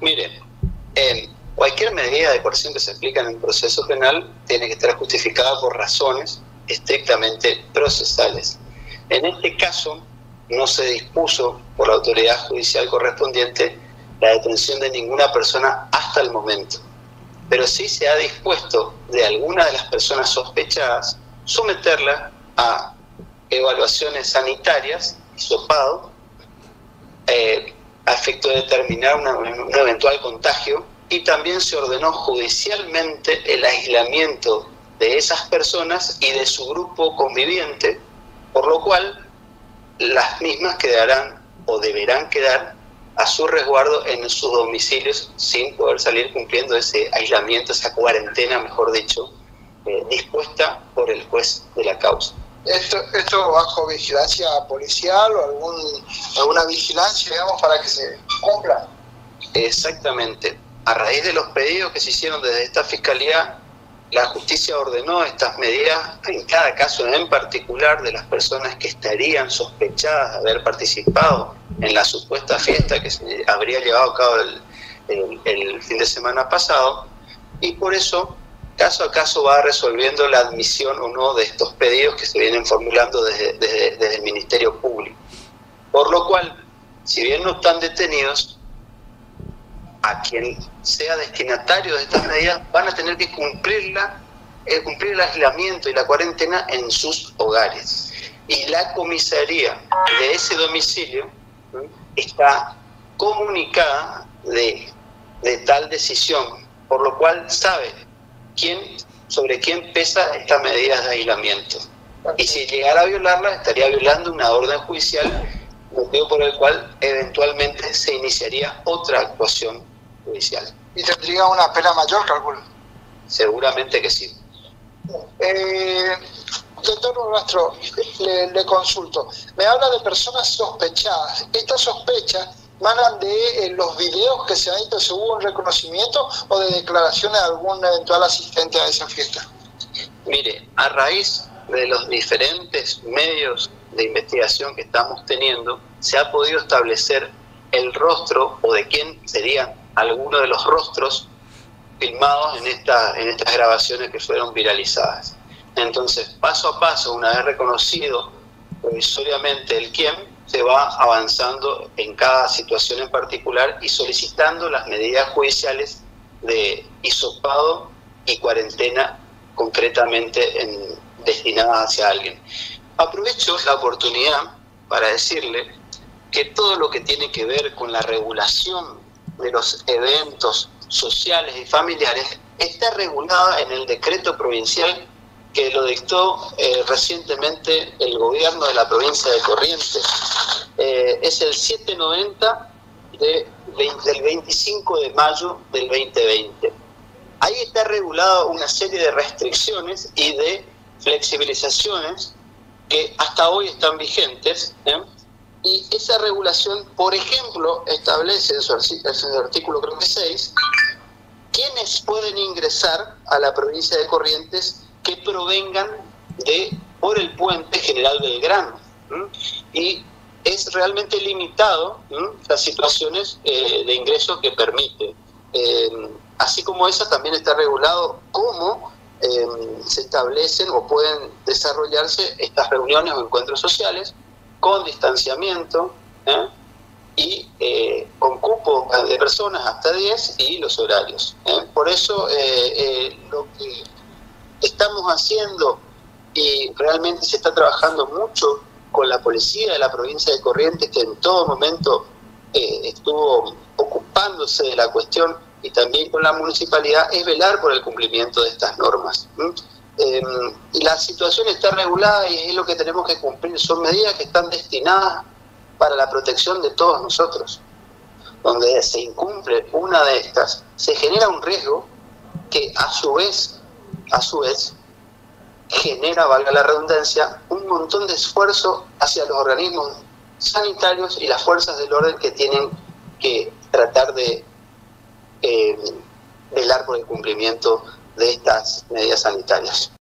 Mire, cualquier medida de coerción que se aplica en un proceso penal tiene que estar justificada por razones estrictamente procesales. En este caso, no se dispuso por la autoridad judicial correspondiente la detención de ninguna persona hasta el momento, pero sí se ha dispuesto de alguna de las personas sospechadas someterla a evaluaciones sanitarias, hisopado, eh, a efecto de determinar un eventual contagio y también se ordenó judicialmente el aislamiento de esas personas y de su grupo conviviente, por lo cual las mismas quedarán o deberán quedar a su resguardo en sus domicilios sin poder salir cumpliendo ese aislamiento, esa cuarentena, mejor dicho, eh, dispuesta por el juez de la causa. Esto, esto bajo vigilancia policial o algún, alguna vigilancia, digamos, para que se cumpla. Exactamente. A raíz de los pedidos que se hicieron desde esta fiscalía, la justicia ordenó estas medidas en cada caso en particular de las personas que estarían sospechadas de haber participado en la supuesta fiesta que se habría llevado a cabo el, fin de semana pasado y por eso caso a caso va resolviendo la admisión o no de estos pedidos que se vienen formulando desde, el Ministerio Público. Por lo cual, si bien no están detenidos, a quien sea destinatario de estas medidas van a tener que cumplirla, eh, cumplir el aislamiento y la cuarentena en sus hogares. Y la comisaría de ese domicilio está comunicada de tal decisión, por lo cual sabe quién, sobre quién pesa estas medidas de aislamiento. Y si llegara a violarla, estaría violando una orden judicial, motivo por el cual eventualmente se iniciaría otra actuación judicial. ¿Y tendría una pena mayor, calculo? Seguramente que sí. Eh, doctor nuestro le, consulto. Me habla de personas sospechadas. ¿Estas sospechas manan de eh, los videos que se han hecho según un reconocimiento o de declaraciones de algún eventual asistente a esa fiesta? Mire, a raíz de los diferentes medios de investigación que estamos teniendo, se ha podido establecer el rostro o de quién sería algunos de los rostros filmados en, esta, en estas grabaciones que fueron viralizadas. Entonces, paso a paso, una vez reconocido provisoriamente el quién, se va avanzando en cada situación en particular y solicitando las medidas judiciales de hisopado y cuarentena concretamente en, destinadas hacia alguien. Aprovecho la oportunidad para decirle que todo lo que tiene que ver con la regulación de los eventos sociales y familiares está regulada en el decreto provincial que lo dictó eh, recientemente el gobierno de la provincia de Corrientes. Eh, es el 790 de, del 25 de mayo del 2020. Ahí está regulada una serie de restricciones y de flexibilizaciones que hasta hoy están vigentes. ¿eh? Y esa regulación, por ejemplo, establece en su, artículo creo que 6, quiénes pueden ingresar a la provincia de Corrientes que provengan de por el puente General Belgrano. Y es realmente limitado las situaciones eh, de ingreso que permite. Em, así como esa, también está regulado cómo em, se establecen o pueden desarrollarse estas reuniones o encuentros sociales con distanciamiento ¿eh? y eh, con cupo de personas hasta 10 y los horarios. Por eso lo que estamos haciendo y realmente se está trabajando mucho con la policía de la provincia de Corrientes, que en todo momento estuvo ocupándose de la cuestión, y también con la municipalidad, es velar por el cumplimiento de estas normas. Eh, la situación está regulada y es lo que tenemos que cumplir. Son medidas que están destinadas para la protección de todos nosotros. Donde se incumple una de estas, se genera un riesgo que a su vez, a su vez, genera, valga la redundancia, un montón de esfuerzo hacia los organismos sanitarios y las fuerzas del orden que tienen que tratar de eh, velar por el cumplimiento de estas medidas sanitarias.